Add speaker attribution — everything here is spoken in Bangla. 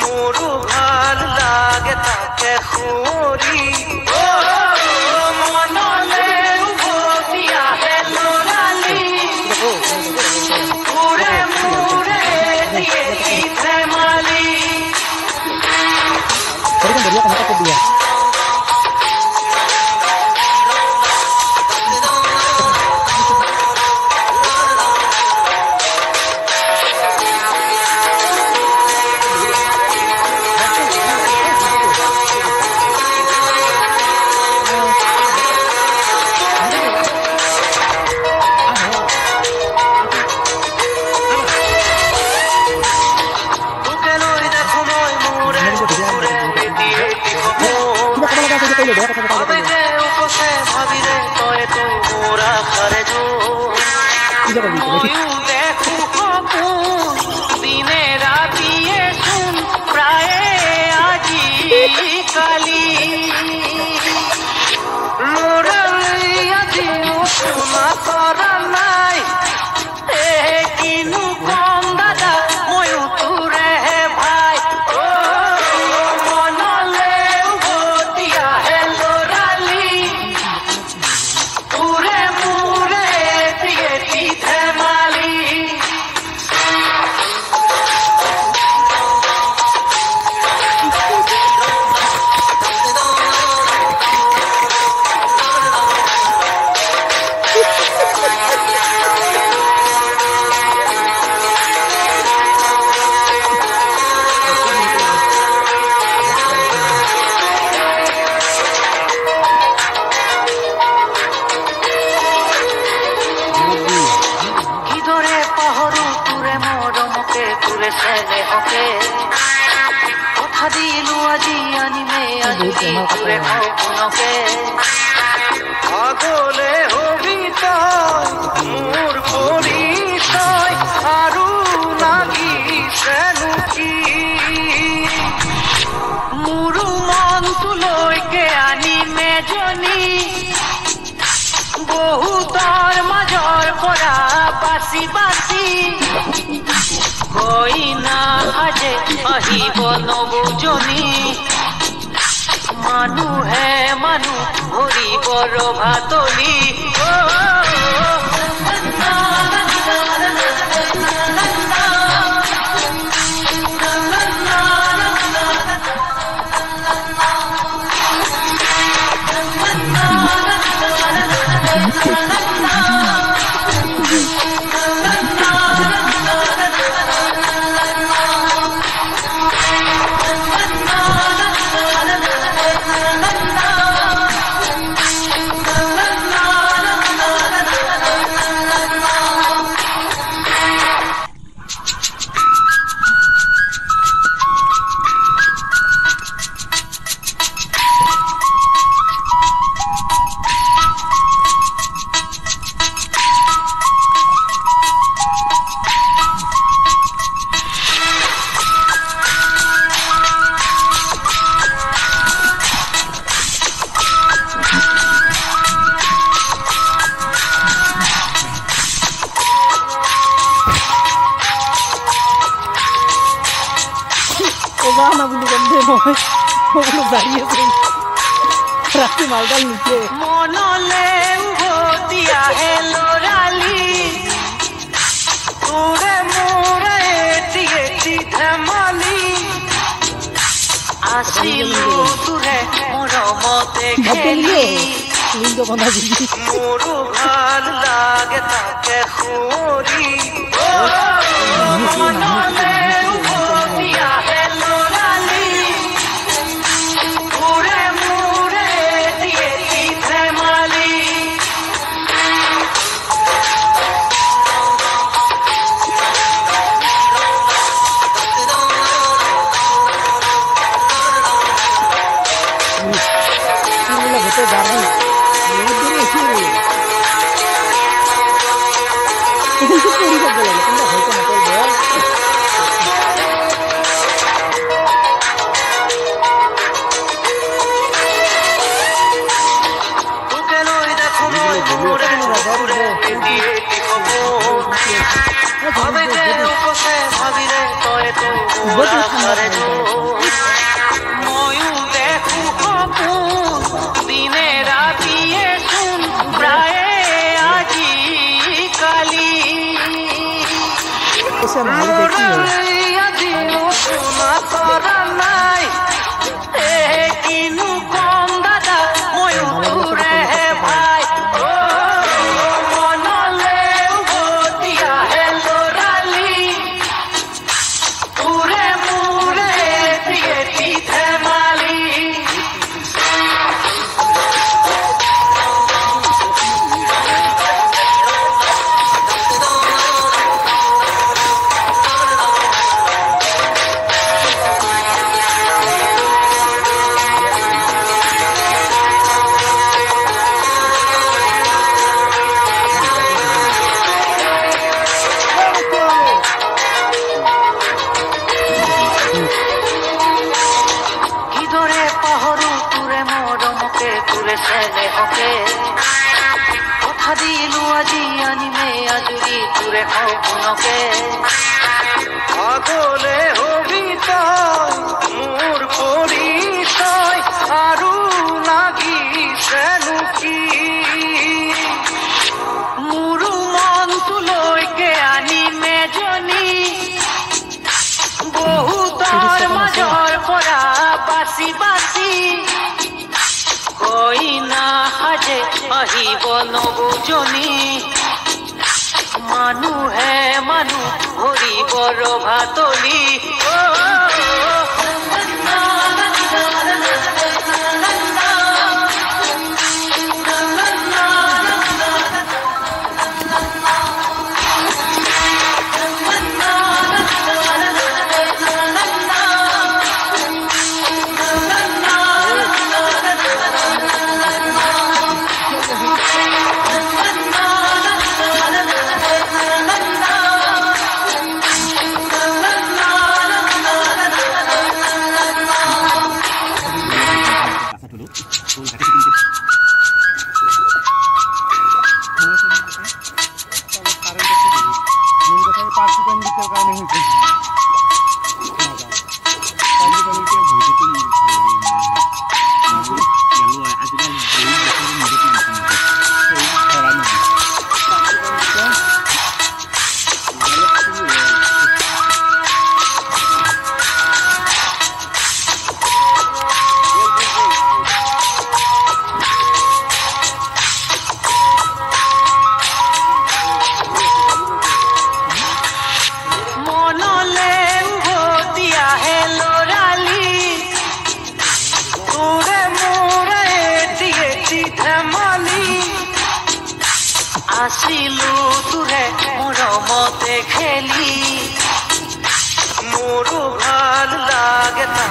Speaker 1: মোৰো ভাল লাগে তাকে সুৰি আগলে হবি তই মোৰ পৰিচয় আৰু লাগিছেনো কি? মোৰো আনিমে জনী বহুতৰ মাজৰ পৰা বাচি বাচি কইনা সাজে আহিব নবুজনী। মানুহে মানুহ ভৰিব ৰভাতলি
Speaker 2: ওবা বুলি কম দে মই মই দাঁড়িয়ে আছি রাত্রি মালডাল নিচে
Speaker 1: মনলে উভতি আহে ল'ৰালি তোৰে মোৰে এটি এটি ধেমালি আছিলো তোৰে মৰমতে খেলি
Speaker 2: লিঙ্গ বন্ধা দিবি
Speaker 1: মোৰো ভালো লাগে তাকে সুৰি মনলে What do you to out তোৰে সপোনকে আগলে হবি তই মোৰ পৰিচয় আৰু লাগিছেনো কি মোৰো মনটোলৈকে আনিমে জনী বহুতৰ মাজৰ পৰা বাচি বাচি কইনা সাজে আহিব নবুজনী মানুহে মানুহ হরি বড়
Speaker 3: কাঁচা
Speaker 1: মোৰো ভালো লাগে তাকে সুঁৱৰি